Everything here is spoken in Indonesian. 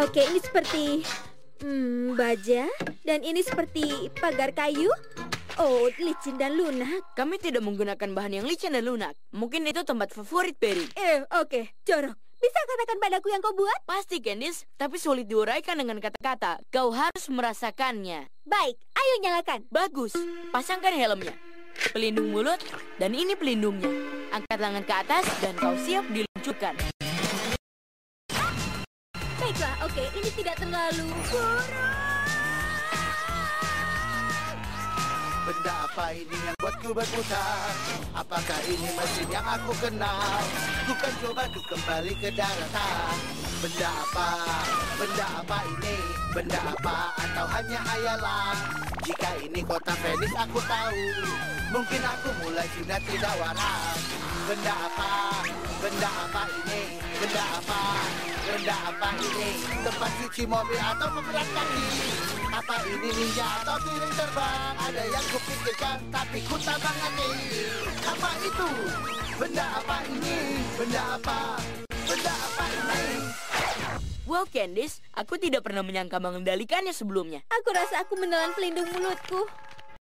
Oke, ini seperti hmm, baja dan ini seperti pagar kayu. Oh, licin dan lunak. Kami tidak menggunakan bahan yang licin dan lunak. Mungkin itu tempat favorit Perry. Eh, oke, jorok. Bisa katakan padaku yang kau buat? Pasti, Candice. Tapi sulit diuraikan dengan kata-kata. Kau harus merasakannya. Baik, ayo nyalakan. Bagus. Pasangkan helmnya. Pelindung mulut, dan ini pelindungnya. Angkat tangan ke atas, dan kau siap diluncurkan. Oke, ini tidak terlalu buruk. Benda apa ini yang buatku berputar? Apakah ini mesin yang aku kenal? Ku kan coba untuk kembali ke daratan. Benda apa? Benda apa ini? Benda apa atau hanya hayalan? Jika ini kota Venice aku tahu. Mungkin aku mulai jinak tidak waras. Benda apa? Benda apa ini? Benda apa? Benda apa ini? Tempat cuci mobil atau pemberat kaki? Apa ini ninja atau piring terbang? Ada yang kupikirkan tapi ku tak mengerti. Apa itu? Benda apa ini? Benda apa? Benda apa ini? Wow, Candice. Aku tidak pernah menyangka mengendalikannya sebelumnya. Aku rasa aku menelan pelindung mulutku.